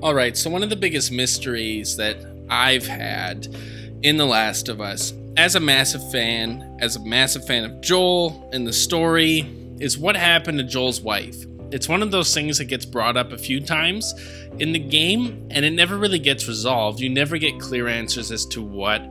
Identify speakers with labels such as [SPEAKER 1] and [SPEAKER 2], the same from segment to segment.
[SPEAKER 1] All right, so one of the biggest mysteries that I've had in The Last of Us, as a massive fan, as a massive fan of Joel and the story, is what happened to Joel's wife. It's one of those things that gets brought up a few times in the game, and it never really gets resolved. You never get clear answers as to what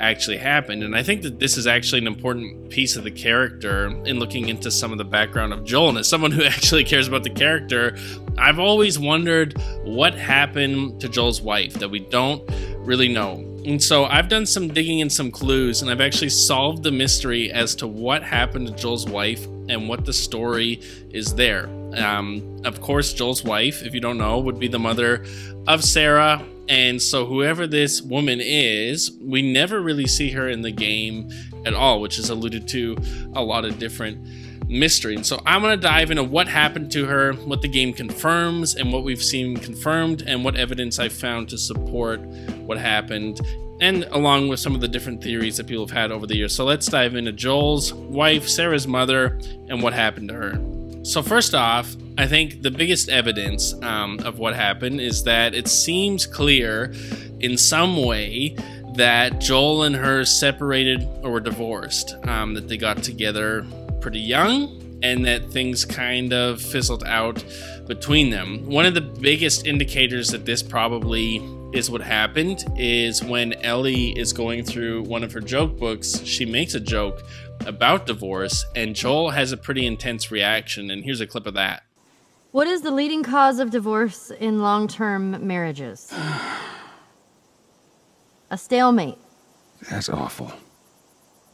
[SPEAKER 1] actually happened. And I think that this is actually an important piece of the character in looking into some of the background of Joel. And as someone who actually cares about the character, I've always wondered what happened to Joel's wife that we don't really know. And so I've done some digging and some clues, and I've actually solved the mystery as to what happened to Joel's wife and what the story is there. Um, of course, Joel's wife, if you don't know, would be the mother of Sarah and so, whoever this woman is, we never really see her in the game at all, which is alluded to a lot of different mystery. And so, I'm going to dive into what happened to her, what the game confirms, and what we've seen confirmed, and what evidence I found to support what happened, and along with some of the different theories that people have had over the years. So, let's dive into Joel's wife, Sarah's mother, and what happened to her. So, first off, I think the biggest evidence um, of what happened is that it seems clear in some way that Joel and her separated or were divorced, um, that they got together pretty young, and that things kind of fizzled out between them. One of the biggest indicators that this probably is what happened is when Ellie is going through one of her joke books, she makes a joke about divorce, and Joel has a pretty intense reaction. And here's a clip of that.
[SPEAKER 2] What is the leading cause of divorce in long term marriages? a stalemate.
[SPEAKER 3] That's awful.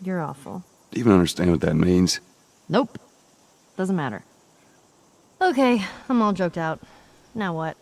[SPEAKER 2] You're awful.
[SPEAKER 3] Do you even understand what that means?
[SPEAKER 2] Nope. Doesn't matter. Okay, I'm all joked out. Now what?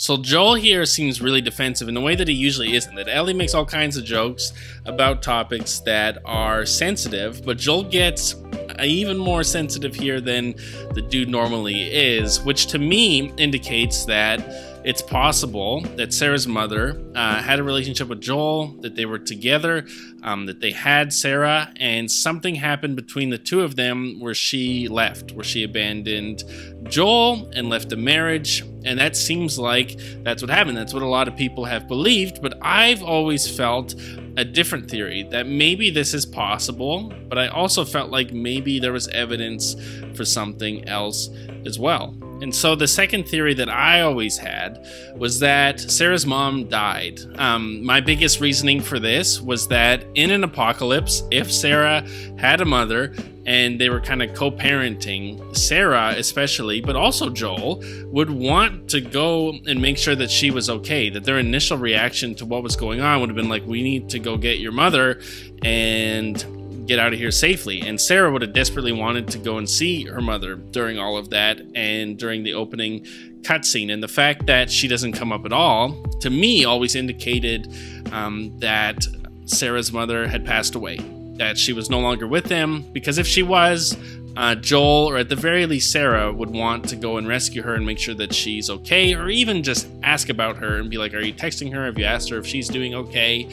[SPEAKER 1] So Joel here seems really defensive in the way that he usually isn't. That Ellie makes all kinds of jokes about topics that are sensitive, but Joel gets even more sensitive here than the dude normally is, which to me indicates that it's possible that Sarah's mother uh, had a relationship with Joel, that they were together, um, that they had Sarah, and something happened between the two of them where she left, where she abandoned Joel and left the marriage. And that seems like that's what happened. That's what a lot of people have believed. But I've always felt a different theory that maybe this is possible, but I also felt like maybe there was evidence for something else as well. And so the second theory that I always had was that Sarah's mom died. Um, my biggest reasoning for this was that in an apocalypse, if Sarah had a mother and they were kind of co parenting, Sarah, especially, but also Joel, would want to go and make sure that she was okay. That their initial reaction to what was going on would have been like, we need to go get your mother and get out of here safely. And Sarah would have desperately wanted to go and see her mother during all of that and during the opening cutscene. And the fact that she doesn't come up at all, to me, always indicated um, that Sarah's mother had passed away, that she was no longer with them. Because if she was, uh, Joel, or at the very least Sarah, would want to go and rescue her and make sure that she's okay, or even just ask about her and be like, Are you texting her? Have you asked her if she's doing okay?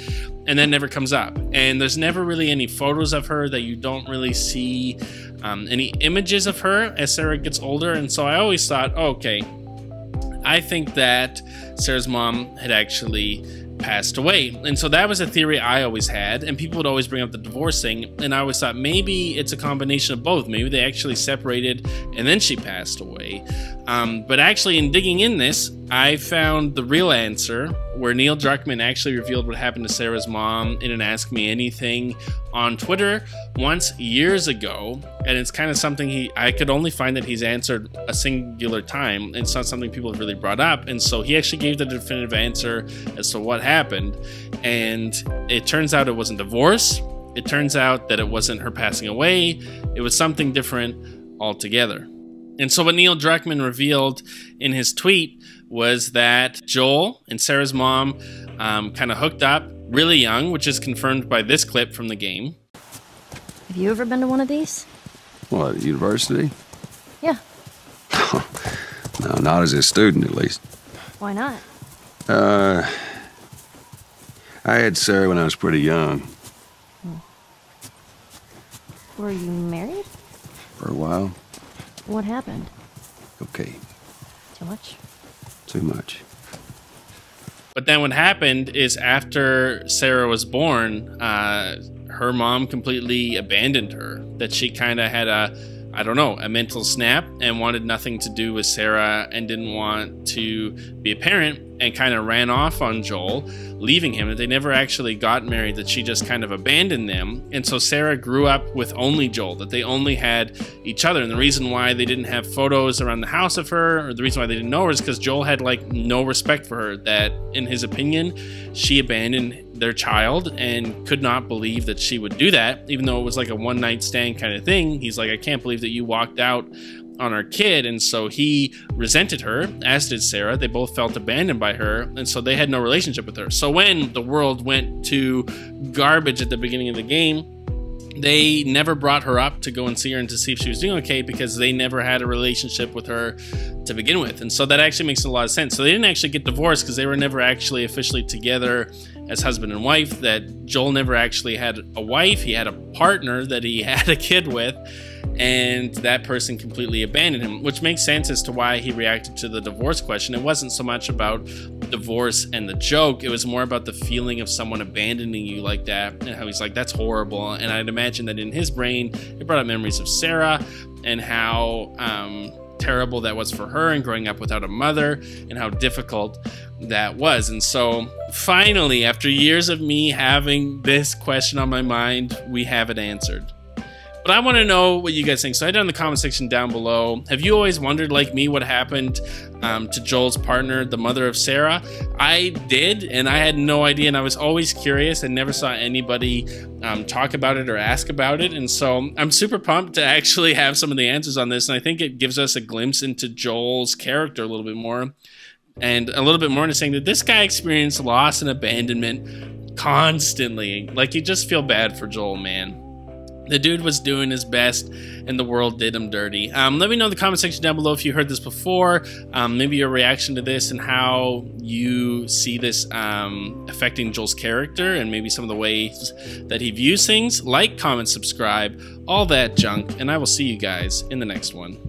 [SPEAKER 1] And that never comes up. And there's never really any photos of her that you don't really see um, any images of her as Sarah gets older. And so I always thought, oh, okay, I think that Sarah's mom had actually passed away. And so that was a theory I always had, and people would always bring up the divorce thing, and I always thought maybe it's a combination of both. Maybe they actually separated and then she passed away. Um, but actually, in digging in this, I found the real answer where Neil Druckmann actually revealed what happened to Sarah's mom in an Ask Me Anything on Twitter once years ago. And it's kind of something he I could only find that he's answered a singular time. It's not something people have really brought up. And so he actually gave the definitive answer as to what happened. And it turns out it wasn't divorce. It turns out that it wasn't her passing away. It was something different altogether. And so, what Neil Druckmann revealed in his tweet was that Joel and Sarah's mom um, kind of hooked up really young, which is confirmed by this clip from the game.
[SPEAKER 2] Have you ever been to one of these?
[SPEAKER 3] What, university?
[SPEAKER 2] Yeah.
[SPEAKER 3] no, not as a student, at least.
[SPEAKER 2] Why not?
[SPEAKER 3] Uh, I had Sarah when I was pretty young.
[SPEAKER 2] Hmm. Were you married?
[SPEAKER 3] For a while.
[SPEAKER 2] What happened?
[SPEAKER 3] Okay.
[SPEAKER 2] Too much?
[SPEAKER 3] Too much.
[SPEAKER 1] But then what happened is after Sarah was born, uh, her mom completely abandoned her. That she kind of had a I don't know, a mental snap and wanted nothing to do with Sarah and didn't want to be a parent and kind of ran off on Joel, leaving him. That they never actually got married, that she just kind of abandoned them. And so Sarah grew up with only Joel, that they only had each other. And the reason why they didn't have photos around the house of her, or the reason why they didn't know her, is because Joel had like no respect for her. That in his opinion, she abandoned their child and could not believe that she would do that, even though it was like a one night stand kind of thing. He's like, I can't believe that you walked out on our kid. And so he resented her, as did Sarah. They both felt abandoned by her. And so they had no relationship with her. So when the world went to garbage at the beginning of the game, they never brought her up to go and see her and to see if she was doing okay because they never had a relationship with her to begin with. And so that actually makes a lot of sense. So they didn't actually get divorced because they were never actually officially together as husband and wife. That Joel never actually had a wife, he had a partner that he had a kid with and that person completely abandoned him, which makes sense as to why he reacted to the divorce question. It wasn't so much about divorce and the joke, it was more about the feeling of someone abandoning you like that, and how he's like, that's horrible. And I'd imagine that in his brain, it brought up memories of Sarah and how um, terrible that was for her and growing up without a mother and how difficult that was. And so finally, after years of me having this question on my mind, we have it answered. But I want to know what you guys think. So I down in the comment section down below. Have you always wondered, like me, what happened um, to Joel's partner, the mother of Sarah? I did, and I had no idea, and I was always curious and never saw anybody um, talk about it or ask about it. And so I'm super pumped to actually have some of the answers on this, and I think it gives us a glimpse into Joel's character a little bit more. And a little bit more into saying that this guy experienced loss and abandonment constantly. Like, you just feel bad for Joel, man the dude was doing his best and the world did him dirty. Um, let me know in the comment section down below if you heard this before, um, maybe your reaction to this and how you see this um, affecting Joel's character and maybe some of the ways that he views things. Like, comment, subscribe, all that junk, and I will see you guys in the next one.